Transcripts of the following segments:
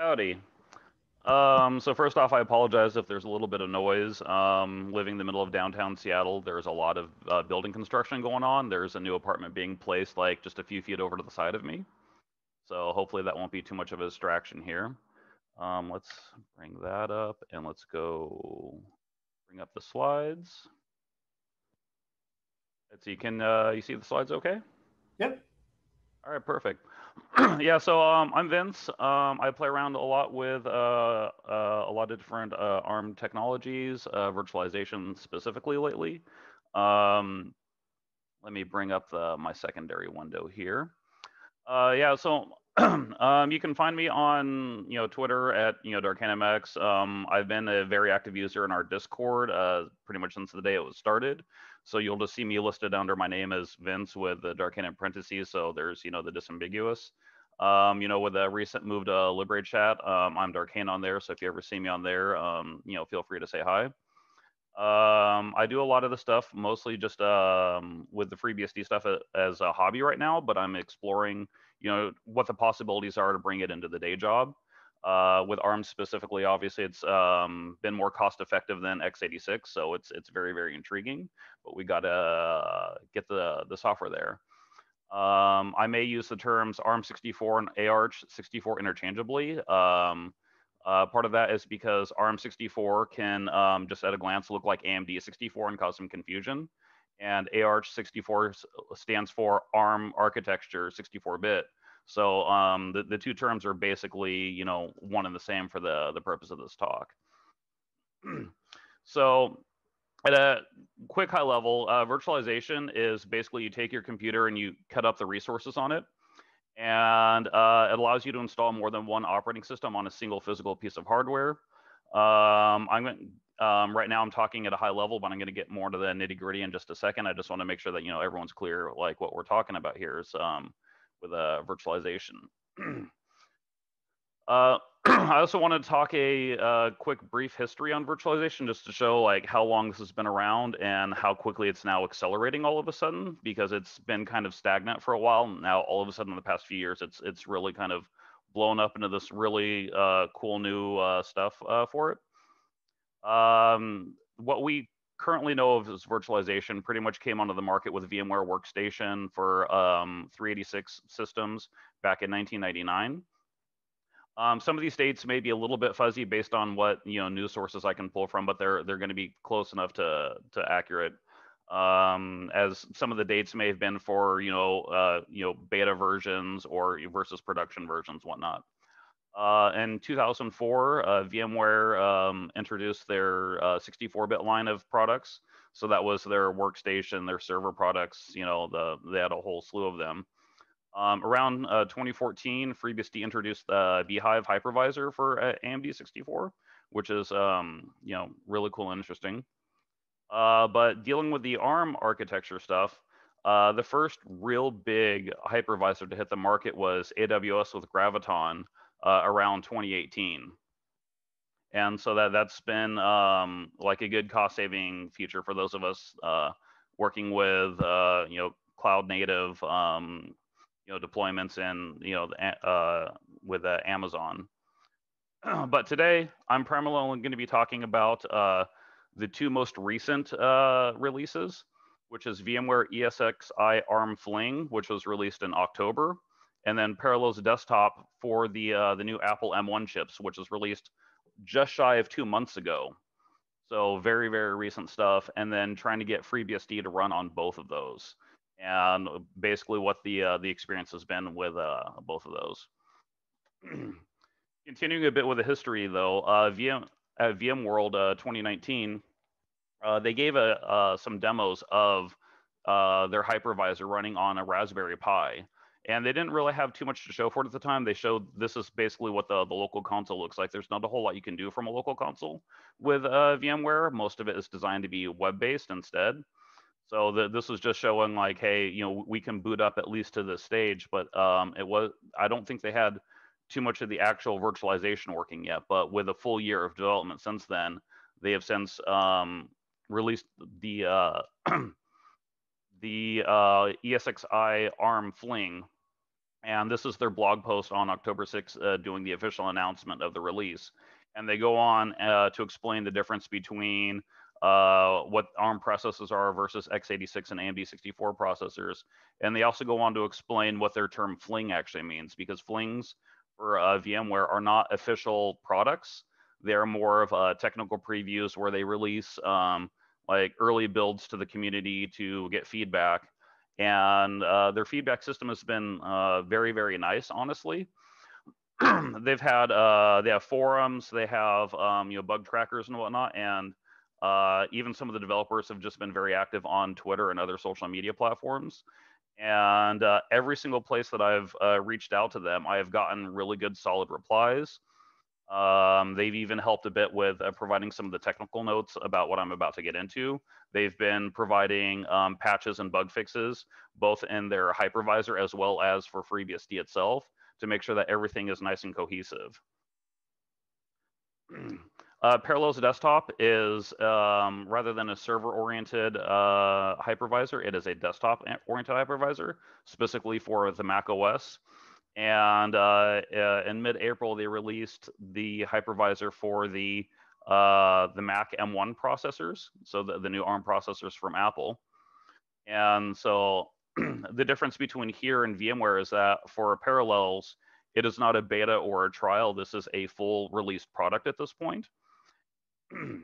Howdy. Um, so first off, I apologize if there's a little bit of noise. Um, living in the middle of downtown Seattle, there's a lot of uh, building construction going on. There's a new apartment being placed like just a few feet over to the side of me. So hopefully that won't be too much of a distraction here. Um, let's bring that up and let's go bring up the slides. Let's see, can uh, you see the slides okay? Yep. All right, perfect. yeah, so um, I'm Vince. Um, I play around a lot with uh, uh, a lot of different uh, ARM technologies, uh, virtualization specifically lately. Um, let me bring up the, my secondary window here. Uh, yeah, so um, you can find me on you know Twitter at you know DarkainMX. Um, I've been a very active user in our Discord uh, pretty much since the day it was started. So you'll just see me listed under my name as Vince with the Darkain parentheses. So there's you know the disambiguous. Um, you know, with a recent move to Libera Chat, um, I'm Darkain on there. So if you ever see me on there, um, you know, feel free to say hi. Um, I do a lot of the stuff mostly just um, with the FreeBSD stuff as a hobby right now, but I'm exploring you know what the possibilities are to bring it into the day job. Uh, with ARM specifically, obviously, it's um, been more cost effective than x86, so it's it's very very intriguing. But we got to get the the software there. Um, I may use the terms ARM64 and AArch64 interchangeably. Um, uh, part of that is because ARM64 can um, just at a glance look like AMD64 and cause some confusion and AArch64 stands for ARM architecture 64-bit. So um, the, the two terms are basically, you know, one and the same for the, the purpose of this talk. so at a quick high level, uh, virtualization is basically you take your computer and you cut up the resources on it. And uh, it allows you to install more than one operating system on a single physical piece of hardware. Um, I'm um, right now I'm talking at a high level, but I'm going to get more into the nitty gritty in just a second. I just want to make sure that you know everyone's clear, like what we're talking about here is um, with uh, virtualization. uh, I also want to talk a uh, quick brief history on virtualization, just to show like how long this has been around and how quickly it's now accelerating all of a sudden, because it's been kind of stagnant for a while. Now all of a sudden in the past few years, it's it's really kind of blown up into this really uh, cool new uh, stuff uh, for it. Um, what we currently know of as virtualization pretty much came onto the market with VMware Workstation for um, 386 systems back in 1999. Um, some of these dates may be a little bit fuzzy based on what you know news sources I can pull from, but they're they're going to be close enough to to accurate. Um, as some of the dates may have been for you know uh, you know beta versions or versus production versions, whatnot. Uh, in 2004, uh, VMware um, introduced their 64-bit uh, line of products. So that was their workstation, their server products. You know, the they had a whole slew of them. Um, around uh, 2014, FreeBSD introduced the bhyve hypervisor for uh, AMD 64, which is um, you know really cool and interesting. Uh, but dealing with the ARM architecture stuff, the first real big hypervisor to hit the market was AWS with Graviton uh, around 2018. And so that that's been um, like a good cost saving feature for those of us uh, working with uh, you know cloud native um, you know deployments and you know uh, with uh, Amazon. but today I'm primarily going to be talking about uh, the two most recent releases, which is VMware ESXi ARM Fling, which was released in October, and then Parallels Desktop for the uh, the new Apple M1 chips, which was released just shy of two months ago. So very very recent stuff, and then trying to get FreeBSD to run on both of those, and basically what the uh, the experience has been with uh, both of those. Continuing a bit with the history though, uh, VM at VMworld uh, 2019, uh, they gave a, uh, some demos of their hypervisor running on a Raspberry Pi and they didn't really have too much to show for it at the time. They showed this is basically what the, the local console looks like. There's not a whole lot you can do from a local console with uh, VMware. Most of it is designed to be web-based instead. So the, this was just showing like, hey, you know, we can boot up at least to this stage, but um, it was. I don't think they had too much of the actual virtualization working yet. But with a full year of development since then, they have since um, released the uh, the uh, ESXi ARM Fling, And this is their blog post on October 6th, uh, doing the official announcement of the release. And they go on uh, to explain the difference between uh, what ARM processors are versus x86 and AMD 64 processors. And they also go on to explain what their term fling actually means, because flings for uh, VMware are not official products. They're more of uh, technical previews where they release um, like early builds to the community to get feedback. And uh, their feedback system has been uh, very, very nice, honestly. They've had they have forums, they have um, you know bug trackers and whatnot, and uh, even some of the developers have just been very active on Twitter and other social media platforms. And uh, every single place that I've uh, reached out to them, I have gotten really good, solid replies. Um, they've even helped a bit with uh, providing some of the technical notes about what I'm about to get into. They've been providing um, patches and bug fixes, both in their hypervisor as well as for FreeBSD itself, to make sure that everything is nice and cohesive. Uh, Parallels Desktop is um, rather than a server-oriented uh, hypervisor, it is a desktop-oriented hypervisor specifically for the Mac OS. And uh, uh, in mid-April, they released the hypervisor for the uh, the Mac M1 processors, so the, the new ARM processors from Apple. And so the difference between here and VMware is that for Parallels, it is not a beta or a trial. This is a full released product at this point.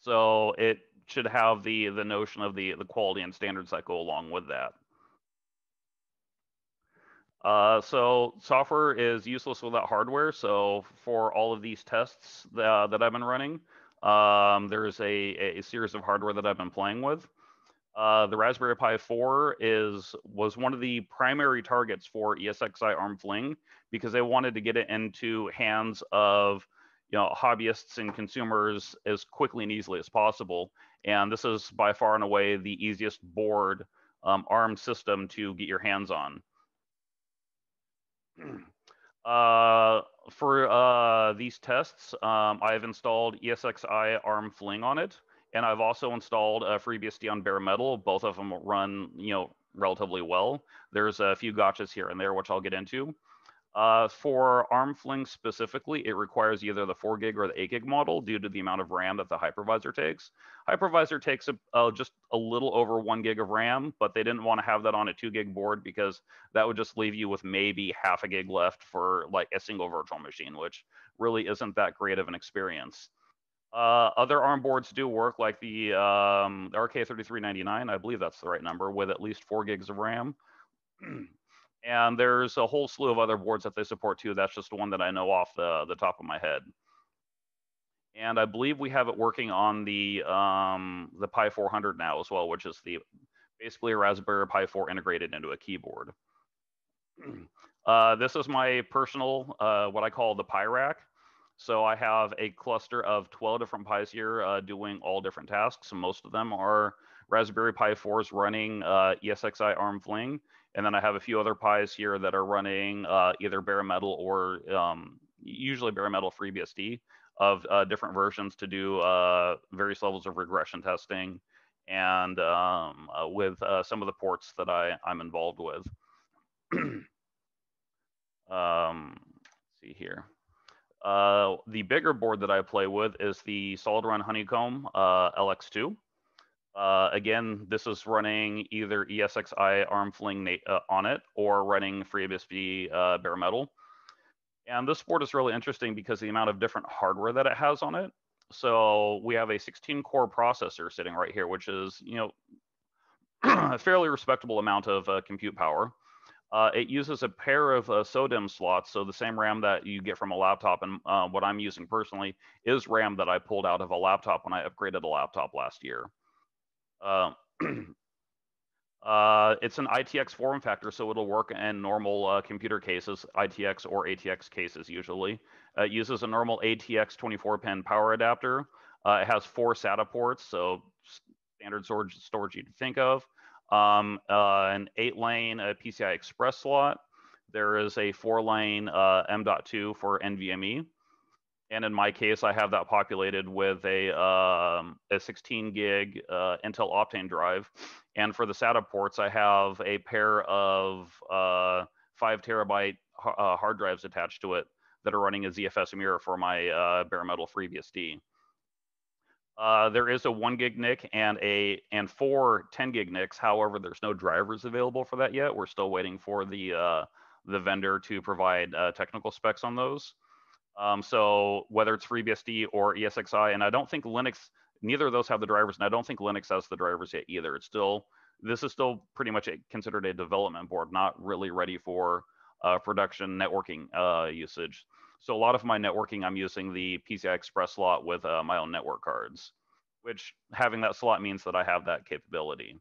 so it should have the the notion of the the quality and standards that go along with that. Uh, so software is useless without hardware. So for all of these tests that, that I've been running, um, there's a, a series of hardware that I've been playing with. Uh, the Raspberry Pi 4 is was one of the primary targets for ESXi ARM Fling because they wanted to get it into hands of you know hobbyists and consumers as quickly and easily as possible. And this is by far and away the easiest board um, ARM system to get your hands on. Uh, for uh, these tests, um, I've installed ESXi ARM Fling on it, and I've also installed a FreeBSD on bare metal. Both of them run, you know, relatively well. There's a few gotchas here and there, which I'll get into. Uh, for ARM Fling specifically, it requires either the 4 gig or the 8 gig model due to the amount of RAM that the hypervisor takes. Hypervisor takes a, uh, just a little over 1 gig of RAM, but they didn't want to have that on a 2 gig board because that would just leave you with maybe half a gig left for like a single virtual machine, which really isn't that great of an experience. Uh, other ARM boards do work, like the, um, the RK3399, I believe that's the right number, with at least 4 gigs of RAM. And there's a whole slew of other boards that they support too. That's just one that I know off the, the top of my head. And I believe we have it working on the um, the Pi 400 now as well, which is the basically a Raspberry Pi 4 integrated into a keyboard. Uh, this is my personal, uh, what I call the Pi rack. So I have a cluster of 12 different Pis here uh, doing all different tasks. Most of them are Raspberry Pi 4s running uh, ESXi ARM Fling. And then I have a few other pies here that are running uh, either bare metal or um, usually bare metal FreeBSD of uh, different versions to do uh, various levels of regression testing and um, uh, with uh, some of the ports that I, I'm involved with. um, see here. Uh, the bigger board that I play with is the SolidRun Honeycomb LX2. Uh, again, this is running either ESXi ARM Fling uh, on it or running FreeBSD uh, bare metal. And this board is really interesting because the amount of different hardware that it has on it. So we have a 16 core processor sitting right here, which is, you know, a fairly respectable amount of uh, compute power. Uh, it uses a pair of uh, SODIMM slots, so the same RAM that you get from a laptop. And uh, what I'm using personally is RAM that I pulled out of a laptop when I upgraded a laptop last year. Uh, uh, it's an ITX form factor, so it'll work in normal uh, computer cases, ITX or ATX cases usually. Uh, it uses a normal ATX 24-pin power adapter. Uh, it has four SATA ports, so standard storage, storage you'd think of. Um, uh, an eight-lane PCI Express slot. There is a four-lane M.2 for NVMe and in my case, I have that populated with a um, a 16 gig uh, Intel Optane drive, and for the SATA ports, I have a pair of uh, five terabyte uh, hard drives attached to it that are running a ZFS mirror for my uh, bare metal FreeBSD. Uh, there is a one gig NIC and a and four 10 gig NICs. However, there's no drivers available for that yet. We're still waiting for the uh, the vendor to provide technical specs on those. Um, so whether it's FreeBSD or ESXi, and I don't think Linux, neither of those have the drivers, and I don't think Linux has the drivers yet either. It's still this is still pretty much a, considered a development board, not really ready for uh, production networking uh, usage. So a lot of my networking, I'm using the PCI Express slot with uh, my own network cards, which having that slot means that I have that capability.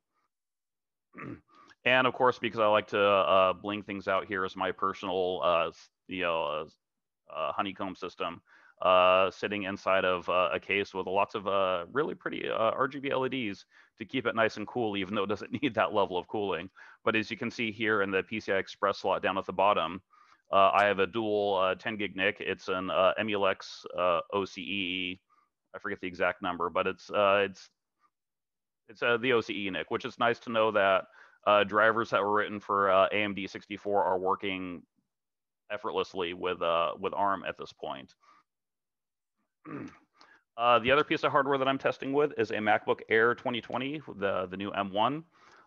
and of course, because I like to uh, bling things out here as my personal, uh, you know, uh, honeycomb system uh, sitting inside of uh, a case with lots of uh, really pretty uh, RGB LEDs to keep it nice and cool, even though it doesn't need that level of cooling. But as you can see here in the PCI Express slot down at the bottom, uh, I have a dual uh, 10 gig NIC. It's an Emulex OCE. I forget the exact number, but it's it's it's the OCE NIC, which is nice to know that drivers that were written for AMD 64 are working effortlessly with uh, with ARM at this point. Uh, the other piece of hardware that I'm testing with is a MacBook Air 2020, the, the new M1.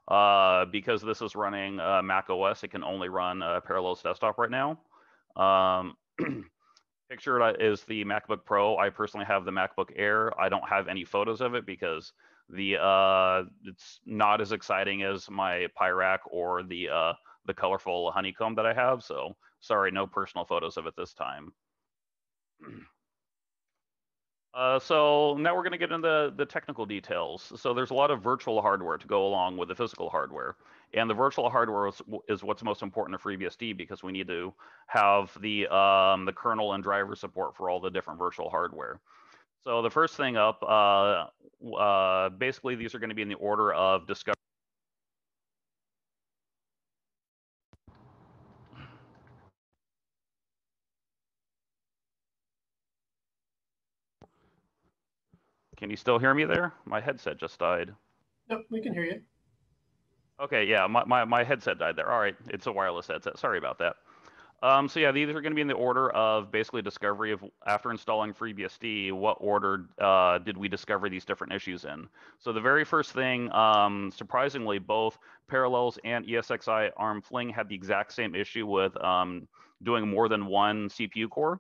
Uh, because this is running uh, Mac OS, it can only run uh, Parallels Desktop right now. Um, pictured is the MacBook Pro. I personally have the MacBook Air. I don't have any photos of it because the uh, it's not as exciting as my Pi rack or the uh, the colorful honeycomb that I have. So sorry, no personal photos of it this time. Uh, so now we're going to get into the technical details. So there's a lot of virtual hardware to go along with the physical hardware. And the virtual hardware is, is what's most important to FreeBSD because we need to have the, um, the kernel and driver support for all the different virtual hardware. So the first thing up, uh, uh, basically these are going to be in the order of discovery. Can you still hear me there? My headset just died. Yep, we can hear you. Okay, yeah, my, my, my headset died there. All right, it's a wireless headset. Sorry about that. Um, so yeah, these are going to be in the order of basically discovery of after installing FreeBSD, what order uh, did we discover these different issues in? So the very first thing, um, surprisingly, both Parallels and ESXi ARM Fling had the exact same issue with um, doing more than one CPU core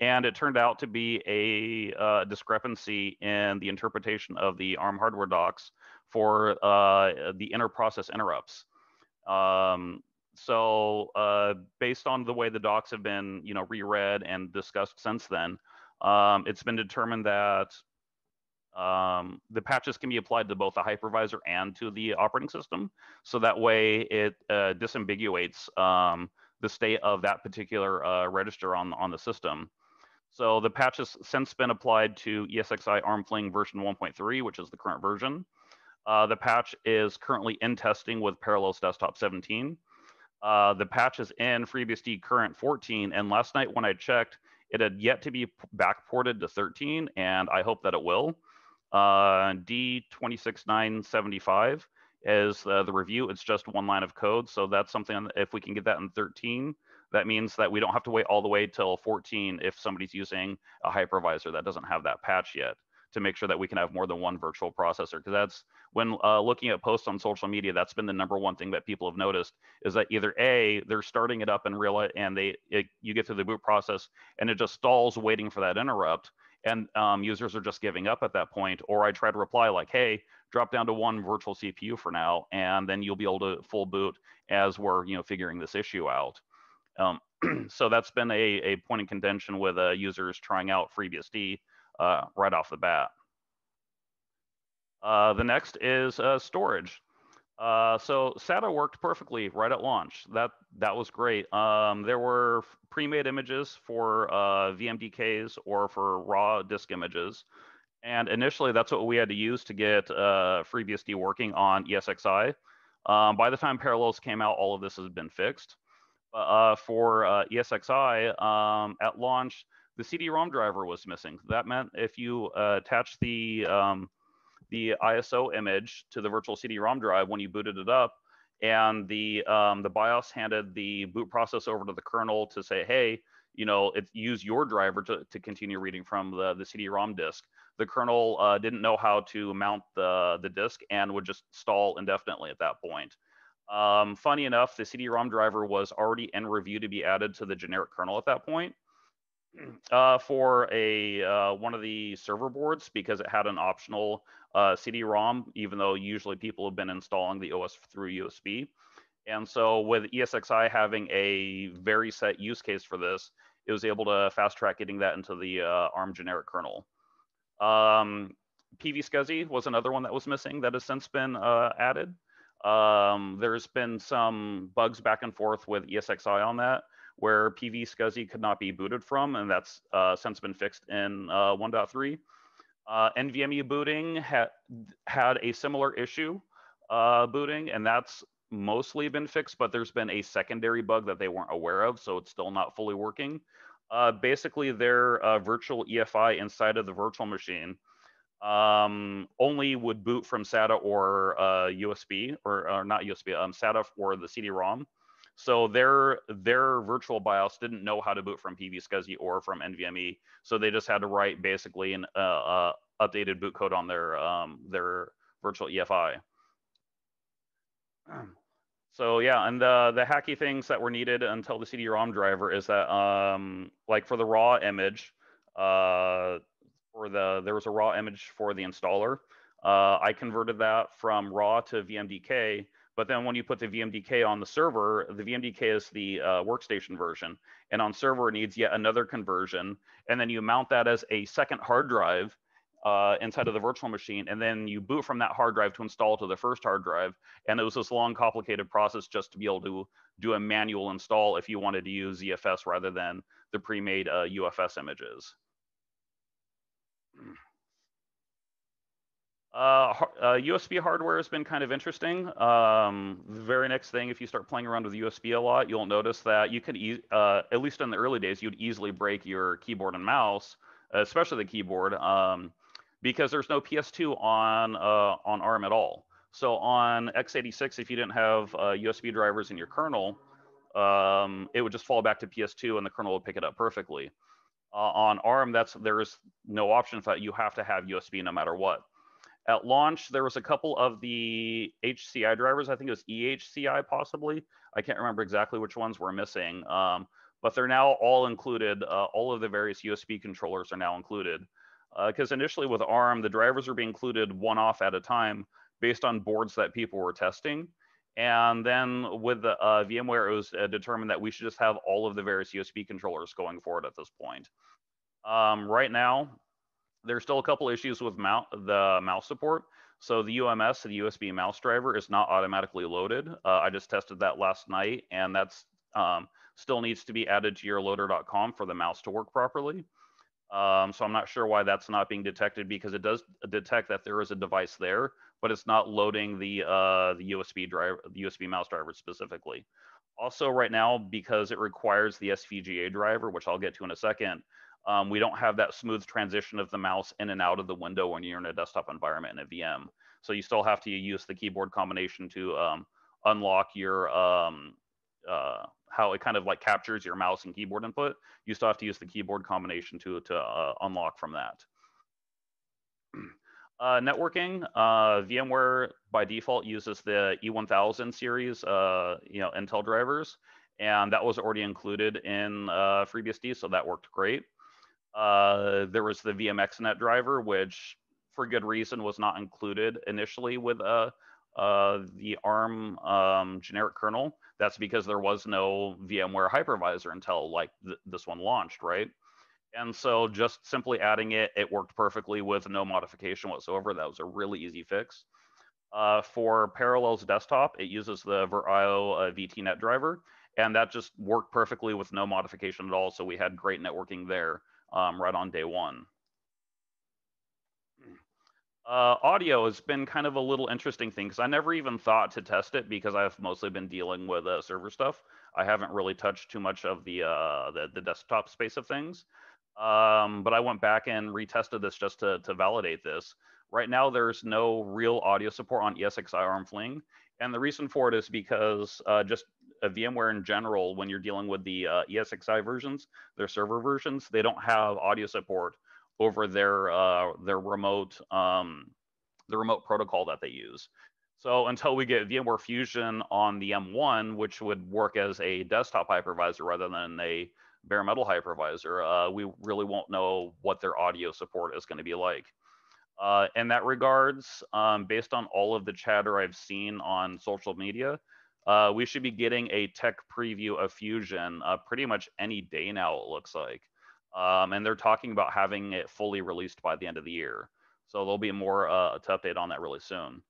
and it turned out to be a uh, discrepancy in the interpretation of the ARM hardware docs for uh, the inter-process interrupts. Um, so uh, based on the way the docs have been, you know, reread and discussed since then, um, it's been determined that um, the patches can be applied to both the hypervisor and to the operating system. So that way it uh, disambiguates um, the state of that particular uh, register on, on the system. So the patch has since been applied to ESXi ARM Fling version 1.3, which is the current version. Uh, the patch is currently in testing with Parallels Desktop 17. Uh, the patch is in FreeBSD current 14, and last night when I checked, it had yet to be backported to 13, and I hope that it will. Uh, D26975 is the review. It's just one line of code, so that's something. If we can get that in 13, that means that we don't have to wait all the way till 14 if somebody's using a hypervisor that doesn't have that patch yet to make sure that we can have more than one virtual processor. Because that's when uh, looking at posts on social media, that's been the number one thing that people have noticed is that either a they're starting it up and realize and they it, you get through the boot process and it just stalls waiting for that interrupt, and um, users are just giving up at that point. Or I try to reply like, hey, drop down to one virtual CPU for now, and then you'll be able to full boot as we're you know figuring this issue out. Um, so that's been a, a point of contention with uh, users trying out FreeBSD uh, right off the bat. Uh, the next is uh, storage. Uh, so SATA worked perfectly right at launch. That that was great. Um, there were pre-made images for uh, VMDKs or for raw disk images, and initially that's what we had to use to get FreeBSD working on ESXi. Um, by the time Parallels came out, all of this has been fixed uh, for uh, ESXi um, at launch, the CD-ROM driver was missing. That meant if you uh, attach the um, the ISO image to the virtual CD-ROM drive when you booted it up, and the um, the BIOS handed the boot process over to the kernel to say, hey, you know, it, use your driver to, to continue reading from the, the CD-ROM disk. The kernel uh, didn't know how to mount the, the disk and would just stall indefinitely at that point. Um, funny enough, the CD-ROM driver was already in review to be added to the generic kernel at that point uh, for a uh, one of the server boards because it had an optional uh, CD-ROM, even though usually people have been installing the OS through USB. And so with ESXi having a very set use case for this, it was able to fast track getting that into the uh, ARM generic kernel. Um, PVSCSI was another one that was missing that has since been uh, added. Um, there's been some bugs back and forth with ESXi on that, where PVSCSI could not be booted from, and that's uh, since been fixed in uh, 1.3. Uh, NVMe booting ha had a similar issue uh, booting, and that's mostly been fixed, but there's been a secondary bug that they weren't aware of, so it's still not fully working. Uh, basically, their uh, virtual EFI inside of the virtual machine um, only would boot from SATA or uh, USB, or, or, not USB, um, SATA or the CD-ROM. So their their virtual BIOS didn't know how to boot from PVSCSI or from NVMe, so they just had to write basically an uh, uh, updated boot code on their um, their virtual EFI. So yeah, and the the hacky things that were needed until the CD-ROM driver is that um, like for the raw image, uh, for the there was a raw image for the installer. Uh, I converted that from raw to VMDK, but then when you put the VMDK on the server, the VMDK is the uh, workstation version, and on server it needs yet another conversion, and then you mount that as a second hard drive uh, inside of the virtual machine, and then you boot from that hard drive to install to the first hard drive. And it was this long, complicated process just to be able to do a manual install if you wanted to use ZFS rather than the pre-made uh, UFS images. Uh, uh, USB hardware has been kind of interesting. Um, the very next thing, if you start playing around with USB a lot, you'll notice that you could, e uh, at least in the early days, you'd easily break your keyboard and mouse, especially the keyboard. Um, because there's no PS2 on uh, on ARM at all. So on x86, if you didn't have uh, USB drivers in your kernel, um, it would just fall back to PS2 and the kernel would pick it up perfectly. Uh, on ARM, that's there is no option for that. You have to have USB no matter what. At launch, there was a couple of the HCI drivers. I think it was eHCI possibly. I can't remember exactly which ones were missing. Um, but they're now all included. Uh, all of the various USB controllers are now included because uh, initially with ARM, the drivers are being included one off at a time based on boards that people were testing. And then with the uh, VMware, it was uh, determined that we should just have all of the various USB controllers going forward at this point. Um, right now, there's still a couple issues with the mouse support. So the UMS, the USB mouse driver, is not automatically loaded. Uh, I just tested that last night, and that's um, still needs to be added to your loader.conf for the mouse to work properly. Um, so I'm not sure why that's not being detected because it does detect that there is a device there, but it's not loading the uh, the USB driver, the USB mouse driver specifically. Also, right now, because it requires the SVGA driver, which I'll get to in a second, um, we don't have that smooth transition of the mouse in and out of the window when you're in a desktop environment in a VM. So you still have to use the keyboard combination to um, unlock your um, uh, how it kind of like captures your mouse and keyboard input. You still have to use the keyboard combination to to uh, unlock from that. Uh, networking, uh, VMware by default uses the E1000 series, uh, you know, Intel drivers, and that was already included in uh, FreeBSD, so that worked great. Uh, there was the VMXNet driver, which for good reason was not included initially with uh, the ARM um, generic kernel. That's because there was no VMware hypervisor until like th this one launched, right? And so just simply adding it, it worked perfectly with no modification whatsoever. That was a really easy fix. Uh, for Parallels Desktop, it uses the VirtIO uh, VTNet driver, and that just worked perfectly with no modification at all. So we had great networking there um, right on day one. Uh, audio has been kind of a little interesting thing because I never even thought to test it because I've mostly been dealing with uh, server stuff. I haven't really touched too much of the uh, the, the, desktop space of things. Um, but I went back and retested this just to, to validate this. Right now, there's no real audio support on ESXi ARM Fling. And the reason for it is because uh, just uh, VMware in general, when you're dealing with the uh, ESXi versions, their server versions, they don't have audio support over their uh, their remote um, the remote protocol that they use. So until we get VMware Fusion on the M1, which would work as a desktop hypervisor rather than a bare metal hypervisor, uh, we really won't know what their audio support is going to be like. Uh, in that regards, um, based on all of the chatter I've seen on social media, uh, we should be getting a tech preview of Fusion uh, pretty much any day now, it looks like. Um, and they're talking about having it fully released by the end of the year. So there'll be more uh, to update on that really soon.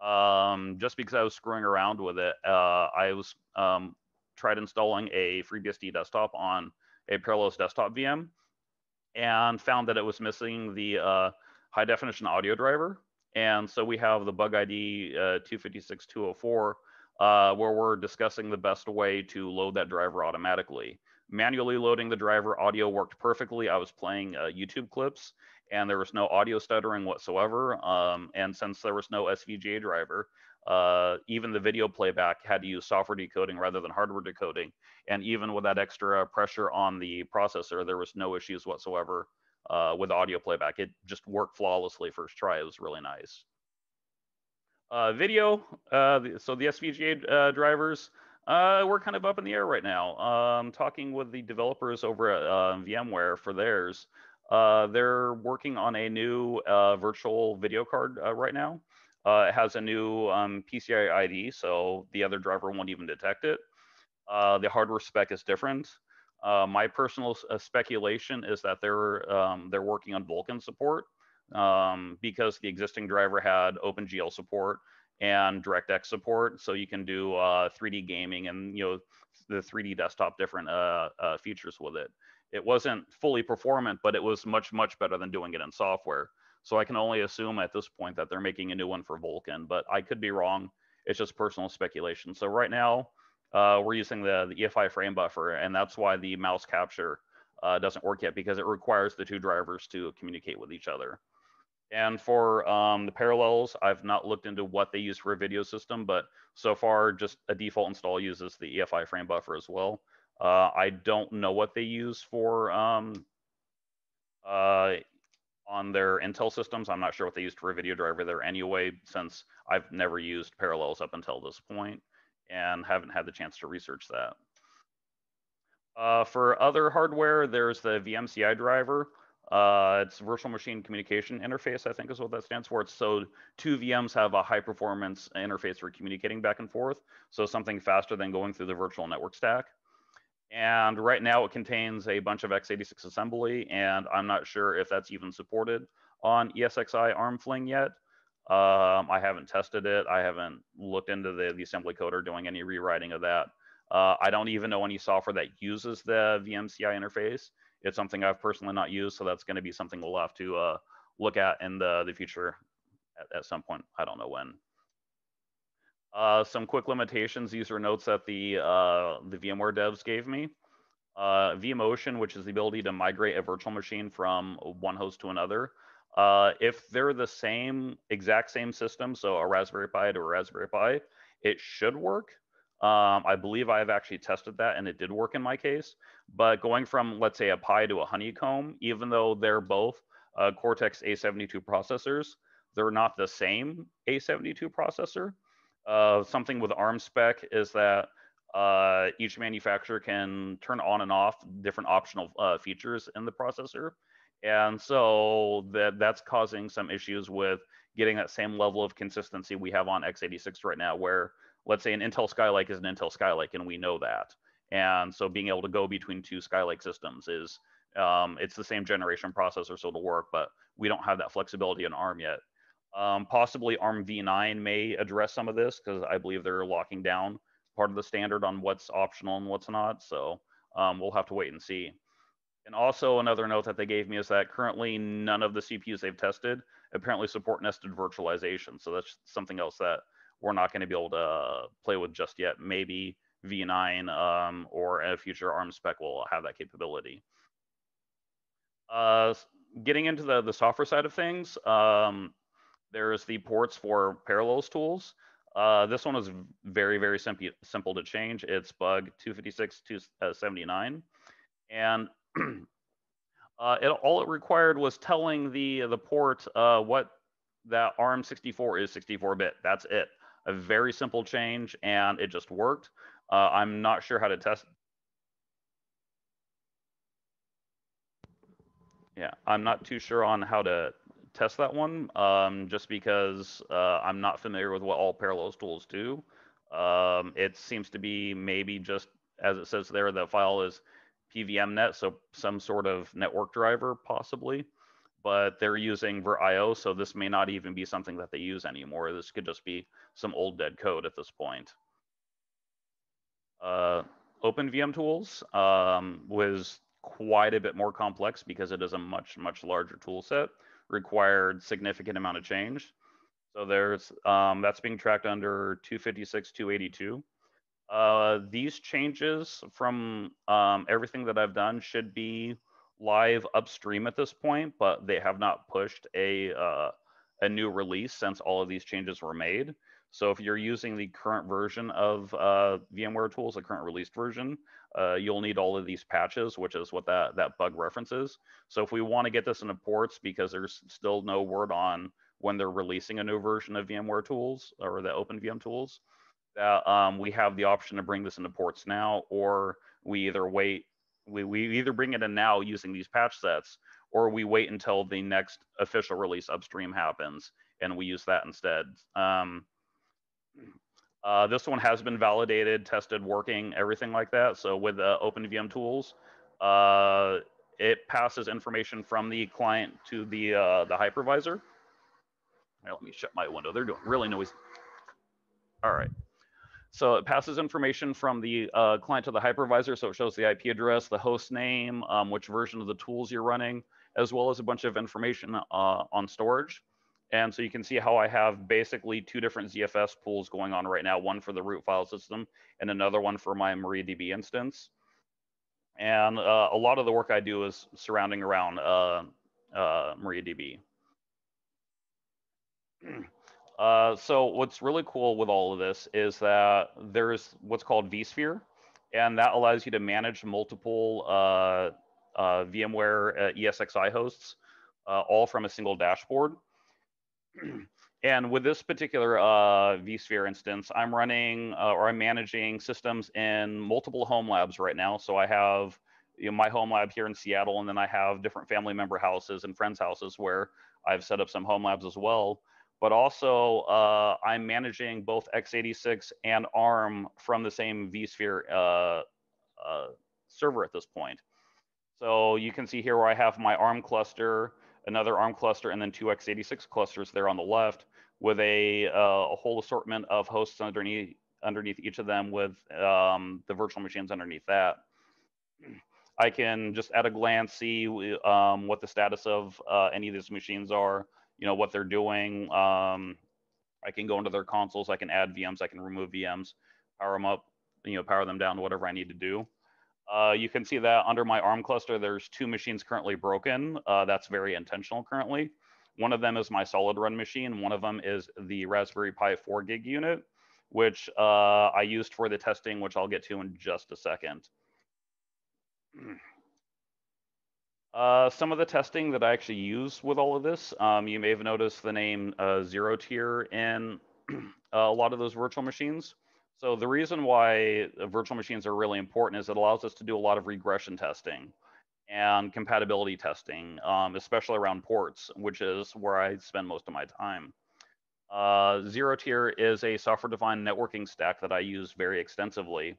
Um, just because I was screwing around with it, uh, I was um, tried installing a FreeBSD desktop on a Parallels desktop VM and found that it was missing the uh, high definition audio driver. And so we have the bug ID uh, 256204 uh, where we're discussing the best way to load that driver automatically. Manually loading the driver audio worked perfectly. I was playing uh, YouTube clips and there was no audio stuttering whatsoever. Um, and since there was no SVGA driver, uh, even the video playback had to use software decoding rather than hardware decoding. And even with that extra pressure on the processor, there was no issues whatsoever uh, with audio playback. It just worked flawlessly first try. It was really nice. Uh, video, uh, so the SVGA uh, drivers, uh, we're kind of up in the air right now. Um, talking with the developers over at VMware for theirs. Uh, they're working on a new uh, virtual video card right now. Uh, it has a new um, PCI ID, so the other driver won't even detect it. Uh, the hardware spec is different. my personal speculation is that they're um, they're working on Vulkan support um, because the existing driver had OpenGL support and DirectX support, so you can do 3D gaming and you know the 3D desktop different features with it it wasn't fully performant, but it was much, much better than doing it in software. So I can only assume at this point that they're making a new one for Vulkan, but I could be wrong. It's just personal speculation. So right now, uh, we're using the, the EFI frame buffer, and that's why the mouse capture uh, doesn't work yet because it requires the two drivers to communicate with each other. And for um, the parallels, I've not looked into what they use for a video system, but so far, just a default install uses the EFI frame buffer as well. Uh, I don't know what they use for um, uh, on their Intel systems. I'm not sure what they used for a video driver there anyway, since I've never used Parallels up until this point and haven't had the chance to research that. Uh, for other hardware, there's the VMCI driver. Uh, it's virtual machine communication interface, I think is what that stands for. It's so two VMs have a high performance interface for communicating back and forth. So something faster than going through the virtual network stack. And right now it contains a bunch of x86 assembly, and I'm not sure if that's even supported on ESXi ARM Fling yet. Um, I haven't tested it. I haven't looked into the, the assembly code or doing any rewriting of that. Uh, I don't even know any software that uses the VMCI interface. It's something I've personally not used, so that's going to be something we'll have to uh, look at in the, the future at, at some point. I don't know when. Uh, some quick limitations. These are notes that the uh, the VMware devs gave me. Uh, vMotion, which is the ability to migrate a virtual machine from one host to another. Uh, if they're the same exact same system, so a Raspberry Pi to a Raspberry Pi, it should work. Um, I believe I have actually tested that and it did work in my case. But going from, let's say, a Pi to a Honeycomb, even though they're both uh, Cortex A72 processors, they're not the same A72 processor. Uh, something with ARM spec is that uh, each manufacturer can turn on and off different optional uh, features in the processor. And so that that's causing some issues with getting that same level of consistency we have on x86 right now, where let's say an Intel Skylake is an Intel Skylake, and we know that. And so being able to go between two Skylake systems is um, it's the same generation processor, so it'll work, but we don't have that flexibility in ARM yet. Um, possibly ARM v9 may address some of this because I believe they're locking down part of the standard on what's optional and what's not. So um, we'll have to wait and see. And also another note that they gave me is that currently none of the CPUs they've tested apparently support nested virtualization. So that's something else that we're not going to be able to play with just yet. Maybe V9 um, or a future ARM spec will have that capability. Uh, getting into the, the software side of things, um, There's the ports for Parallels tools. Uh, this one is very, very simple, simple to change. It's bug 256, 279. And uh, it, all it required was telling the, the port uh, what that ARM64 is 64-bit. That's it. A very simple change, and it just worked. Uh, I'm not sure how to test. Yeah, I'm not too sure on how to test that one, um, just because uh, I'm not familiar with what all Parallels tools do. Um, it seems to be maybe just as it says there, the file is PVMnet, so some sort of network driver possibly, but they're using VirtIO, so this may not even be something that they use anymore. This could just be some old dead code at this point. Uh, OpenVM tools um, was quite a bit more complex because it is a much, much larger tool set, required significant amount of change. So there's, um, that's being tracked under 256, 282. Uh, these changes from um, everything that I've done should be live upstream at this point, but they have not pushed a, uh, a new release since all of these changes were made. So if you're using the current version of uh, VMware tools, the current released version, uh, you'll need all of these patches, which is what that, that bug references. So if we want to get this into ports, because there's still no word on when they're releasing a new version of VMware tools or the OpenVM tools, um, we have the option to bring this into ports now, or we either wait, we, we either bring it in now using these patch sets, or we wait until the next official release upstream happens and we use that instead. Um, uh, this one has been validated, tested, working, everything like that. So with uh, OpenVM tools, uh, it passes information from the client to the uh, the hypervisor. Right, let me shut my window. They're doing really noisy. All right. So it passes information from the uh, client to the hypervisor. So it shows the IP address, the host name, um, which version of the tools you're running, as well as a bunch of information uh, on storage. And so you can see how I have basically two different ZFS pools going on right now, one for the root file system and another one for my MariaDB instance. And uh, a lot of the work I do is surrounding around uh, uh, MariaDB. Uh, so what's really cool with all of this is that there's what's called vSphere, and that allows you to manage multiple uh, uh, VMware ESXi hosts, all from a single dashboard. and with this particular uh, vSphere instance, I'm running uh, or I'm managing systems in multiple home labs right now. So I have you know, my home lab here in Seattle, and then I have different family member houses and friends' houses where I've set up some home labs as well. But also, uh, I'm managing both x86 and ARM from the same vSphere uh, uh, server at this point. So you can see here where I have my ARM cluster another ARM cluster, and then two x86 clusters there on the left with a, uh, a whole assortment of hosts underneath underneath each of them with um, the virtual machines underneath that. I can just at a glance see um, what the status of uh, any of these machines are, you know, what they're doing. Um, I can go into their consoles, I can add VMs, I can remove VMs, power them up, you know, power them down, whatever I need to do. Uh, you can see that under my ARM cluster, there's two machines currently broken. Uh, that's very intentional currently. One of them is my SolidRun machine. One of them is the Raspberry Pi 4 gig unit, which uh, I used for the testing, which I'll get to in just a second. Uh, some of the testing that I actually use with all of this, um, you may have noticed the name uh, ZeroTier in a lot of those virtual machines. So the reason why virtual machines are really important is it allows us to do a lot of regression testing and compatibility testing, um, especially around ports, which is where I spend most of my time. Uh, ZeroTier is a software-defined networking stack that I use very extensively.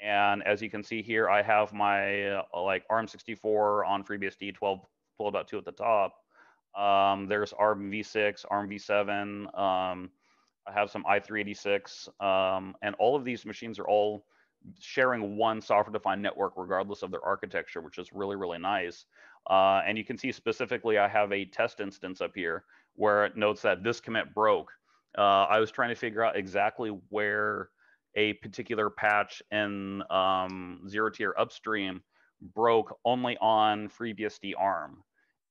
And as you can see here, I have my uh, like ARM64 on FreeBSD 12, 12.2 at the top. Um, there's ARM v6, ARM v7, um, I have some i386, um, and all of these machines are all sharing one software-defined network regardless of their architecture, which is really, really nice. Uh, and you can see specifically, I have a test instance up here where it notes that this commit broke. Uh, I was trying to figure out exactly where a particular patch in um, ZeroTier upstream broke only on FreeBSD ARM.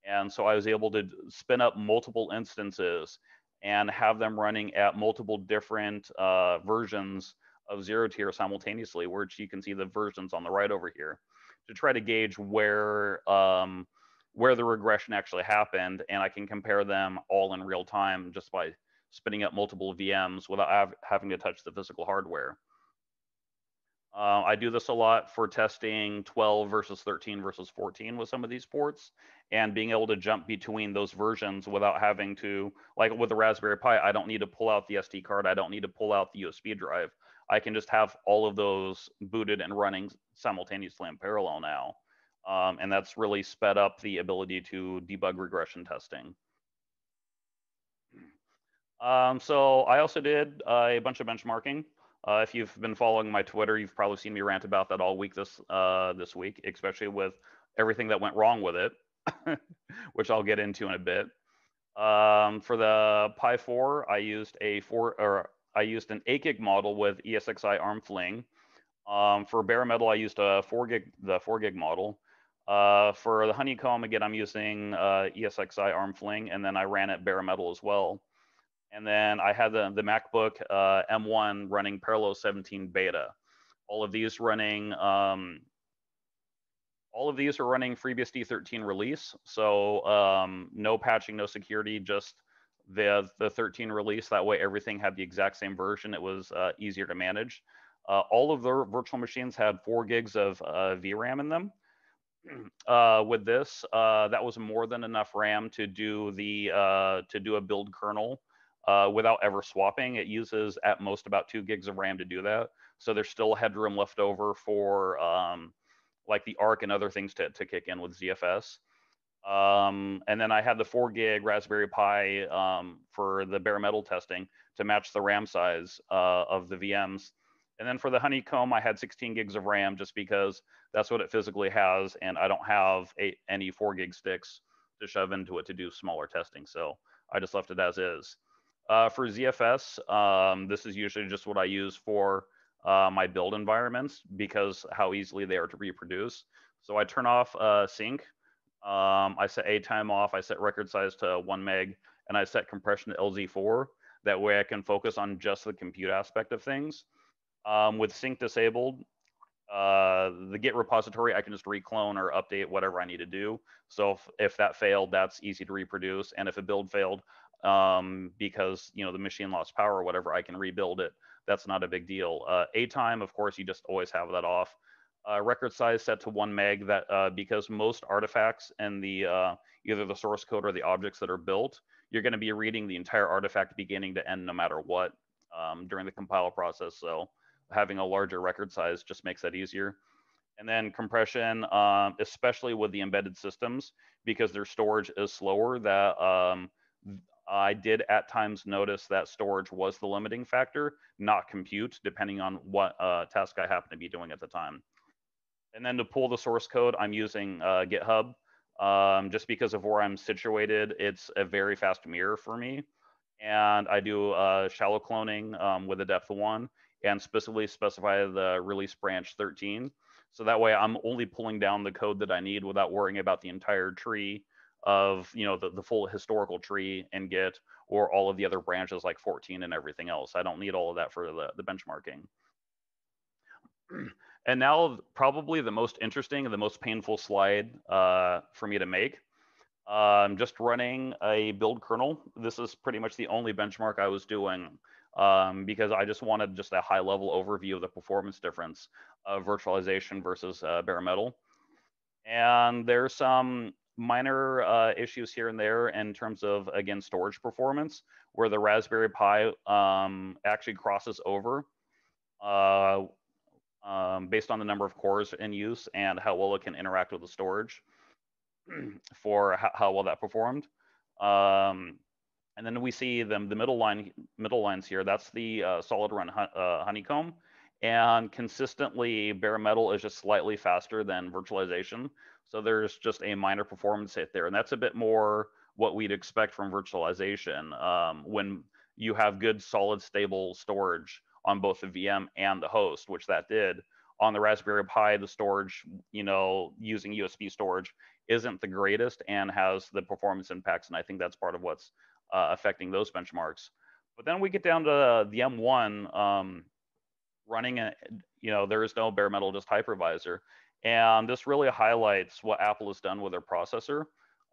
And so I was able to spin up multiple instances and have them running at multiple different uh, versions of ZeroTier simultaneously, which you can see the versions on the right over here, to try to gauge where um, where the regression actually happened, and I can compare them all in real time just by spinning up multiple VMs without having to touch the physical hardware. Uh, I do this a lot for testing 12 versus 13 versus 14 with some of these ports and being able to jump between those versions without having to, like with the Raspberry Pi, I don't need to pull out the SD card. I don't need to pull out the USB drive. I can just have all of those booted and running simultaneously in parallel now. Um, and that's really sped up the ability to debug regression testing. Um, so I also did uh, a bunch of benchmarking. Uh, if you've been following my Twitter, you've probably seen me rant about that all week this uh, this week, especially with everything that went wrong with it, which I'll get into in a bit. Um, for the Pi 4, I used a four or I used an 8 gig model with ESXi ARM Fling. Um, for bare metal, I used a 4 gig the 4 gig model. Uh, for the honeycomb, again, I'm using uh, ESXi ARM Fling, and then I ran it bare metal as well. And then I had the, the MacBook uh, M1 running Parallels 17 beta. All of these running, um, all of these are running FreeBSD 13 release. So um, no patching, no security, just the, the 13 release. That way everything had the exact same version. It was uh, easier to manage. Uh, all of their virtual machines had four gigs of uh, VRAM in them. Uh, with this, uh, that was more than enough RAM to do the uh, to do a build kernel uh, without ever swapping. It uses at most about two gigs of RAM to do that. So there's still headroom left over for um, like the ARC and other things to, to kick in with ZFS. Um, and then I had the four gig Raspberry Pi um, for the bare metal testing to match the RAM size uh, of the VMs. And then for the Honeycomb, I had 16 gigs of RAM just because that's what it physically has, and I don't have any four gig sticks to shove into it to do smaller testing. So I just left it as is. Uh, for ZFS, um, this is usually just what I use for uh, my build environments because how easily they are to reproduce. So I turn off uh, sync. Um, I set atime off. I set record size to one meg, and I set compression to LZ4. That way I can focus on just the compute aspect of things. Um, with sync disabled, uh, the Git repository, I can just reclone or update whatever I need to do. So if, if that failed, that's easy to reproduce. And if a build failed, um, because you know the machine lost power or whatever, I can rebuild it. That's not a big deal. Uh, atime, of course, you just always have that off. Uh, record size set to one meg. That uh, because most artifacts and the uh, either the source code or the objects that are built, you're going to be reading the entire artifact beginning to end, no matter what, um, during the compile process. So having a larger record size just makes that easier. And then compression, um, especially with the embedded systems, because their storage is slower, that um, I did at times notice that storage was the limiting factor, not compute, depending on what uh, task I happen to be doing at the time. And then to pull the source code, I'm using uh, GitHub. Um, just because of where I'm situated, it's a very fast mirror for me. And I do uh, shallow cloning um, with a depth of one and specifically specify the release branch 13. So that way I'm only pulling down the code that I need without worrying about the entire tree of you know the, the full historical tree in Git or all of the other branches like 14 and everything else. I don't need all of that for the, the benchmarking. and now probably the most interesting and the most painful slide uh, for me to make. Um, just running a build kernel. This is pretty much the only benchmark I was doing um, because I just wanted just a high level overview of the performance difference of virtualization versus uh, bare metal. And there's some minor uh, issues here and there in terms of again storage performance where the raspberry pi um, actually crosses over uh, um, based on the number of cores in use and how well it can interact with the storage for how, well that performed. Um, and then we see them the middle line middle lines here. That's the uh, SolidRun uh, honeycomb. And consistently bare metal is just slightly faster than virtualization so there's just a minor performance hit there. And that's a bit more what we'd expect from virtualization um, when you have good, solid, stable storage on both the VM and the host, which that did. On the Raspberry Pi, the storage, you know, using USB storage isn't the greatest and has the performance impacts. And I think that's part of what's uh, affecting those benchmarks. But then we get down to the M1 um, running, a, you know, there is no bare metal, just hypervisor. And this really highlights what Apple has done with their processor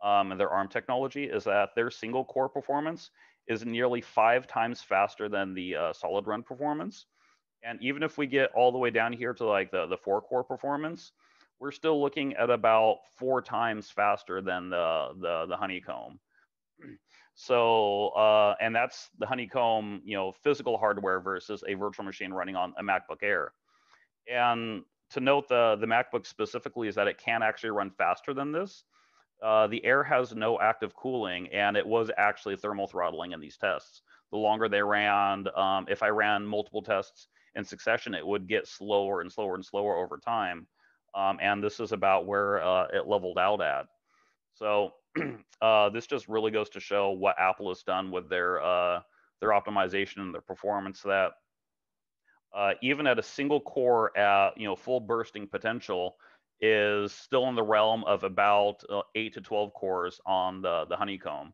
um, and their ARM technology is that their single core performance is nearly five times faster than the uh, SolidRun performance. And even if we get all the way down here to like the, the four core performance, we're still looking at about four times faster than the, the, the honeycomb. So, uh, and that's the honeycomb, you know, physical hardware versus a virtual machine running on a MacBook Air. And to note the, the MacBook specifically is that it can actually run faster than this. Uh, the air has no active cooling, and it was actually thermal throttling in these tests. The longer they ran, um, if I ran multiple tests in succession, it would get slower and slower and slower over time. Um, and this is about where uh, it leveled out at. So uh, this just really goes to show what Apple has done with their uh, their optimization and their performance. That uh, even at a single core at you know full bursting potential, is still in the realm of about uh, eight to 12 cores on the, the honeycomb.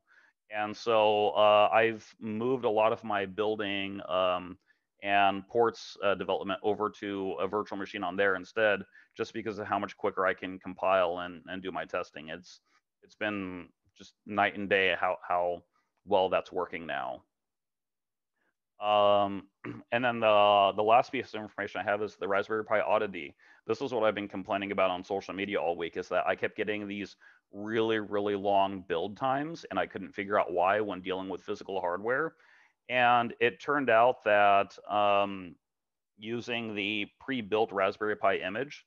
And so uh, I've moved a lot of my building um, and ports uh, development over to a virtual machine on there instead, just because of how much quicker I can compile and, and do my testing. It's it's been just night and day how how well that's working now. Um, and then the the last piece of information I have is the Raspberry Pi Oddity. This is what I've been complaining about on social media all week is that I kept getting these really really long build times and I couldn't figure out why when dealing with physical hardware. And it turned out that um, using the pre-built Raspberry Pi image,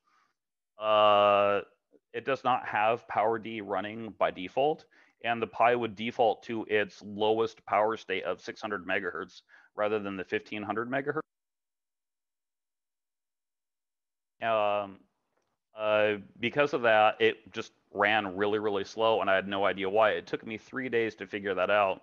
uh, it does not have PowerD running by default, and the Pi would default to its lowest power state of 600 megahertz, rather than the 1500 megahertz. Um, uh, because of that, it just ran really, really slow, and I had no idea why. It took me three days to figure that out.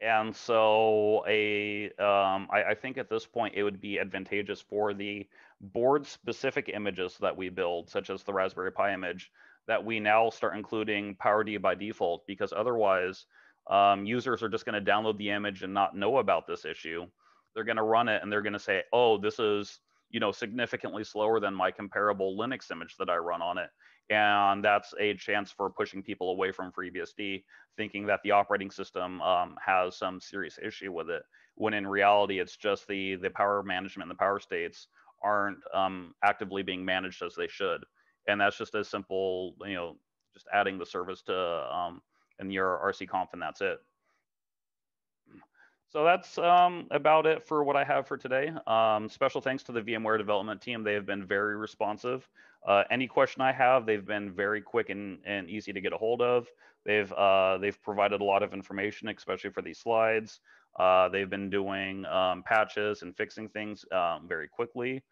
And so, a um, I, I think at this point it would be advantageous for the board-specific images that we build, such as the Raspberry Pi image, that we now start including PowerD by default, because otherwise, um, users are just going to download the image and not know about this issue. They're going to run it and they're going to say, "Oh, this is you know significantly slower than my comparable Linux image that I run on it." And that's a chance for pushing people away from FreeBSD, thinking that the operating system um, has some serious issue with it. When in reality, it's just the the power management and the power states aren't um, actively being managed as they should. And that's just as simple, you know, just adding the service to um, and your rc.conf and that's it. So that's um, about it for what I have for today. Um, special thanks to the VMware development team. They have been very responsive. Uh, any question I have, they've been very quick and, and easy to get a hold of. They've uh, they've provided a lot of information, especially for these slides. Uh, they've been doing um, patches and fixing things um, very quickly.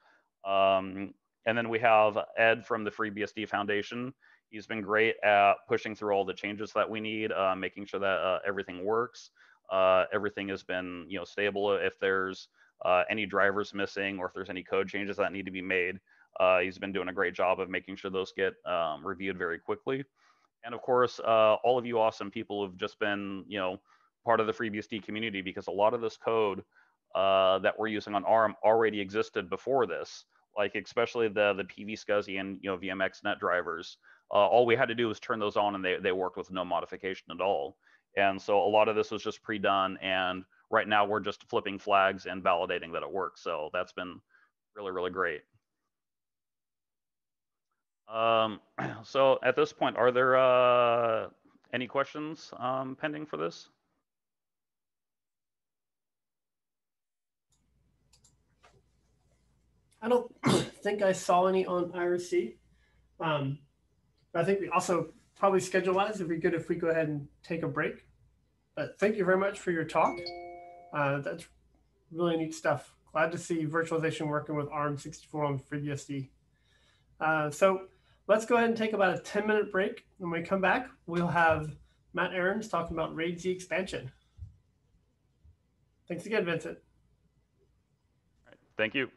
Um, and then we have Ed from the FreeBSD Foundation. He's been great at pushing through all the changes that we need, uh, making sure that uh, everything works. Uh, everything has been you know stable. If there's uh, any drivers missing or if there's any code changes that need to be made, uh, he's been doing a great job of making sure those get um, reviewed very quickly. And of course, uh, all of you awesome people who have just been you know part of the FreeBSD community because a lot of this code that we're using on ARM already existed before this like especially the the PVSCSI and you know VMXNet drivers. Uh, all we had to do was turn those on, and they they worked with no modification at all. And so a lot of this was just pre-done, and right now we're just flipping flags and validating that it works. So that's been really really great. Um, so at this point, are there uh, any questions um, pending for this? I don't think I saw any on IRC. Um, I think we also probably schedule wise, it'd be good if we go ahead and take a break. But thank you very much for your talk. Uh, that's really neat stuff. Glad to see virtualization working with ARM64 on FreeBSD. Uh, so let's go ahead and take about a 10 minute break. When we come back, we'll have Matt Ahrens talking about RAID Z expansion. Thanks again, Vincent. Thank you.